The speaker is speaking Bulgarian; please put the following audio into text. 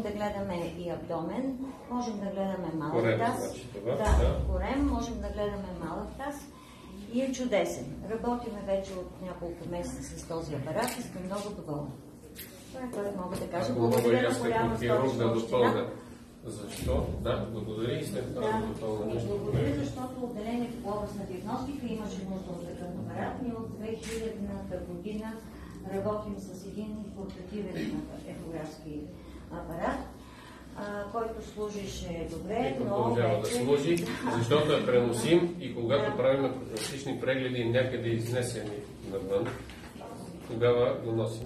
можем да гледаме и абдомен, можем да гледаме малък Корем, таз. значи това, да, да. корем, можем да гледаме малък таз и е чудесен. Работиме вече от няколко месеца с този апарат и сме много доволни. Това е което мога да кажа. Благодаря на голяма столична община. Защо? Да, благодаря и след това да допълня Да, нещо. благодаря, защото отделението по областна диагностика имаше нужда от такъв апарат. Ние от 2000 година работим с един портативен апарат, а, който служише добре, Който но продължава да служи, защото е преносим и когато правим прогностични прегледи някъде изнесени навън, тогава го носим.